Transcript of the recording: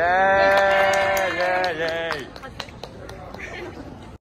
Yeah, yeah, yeah.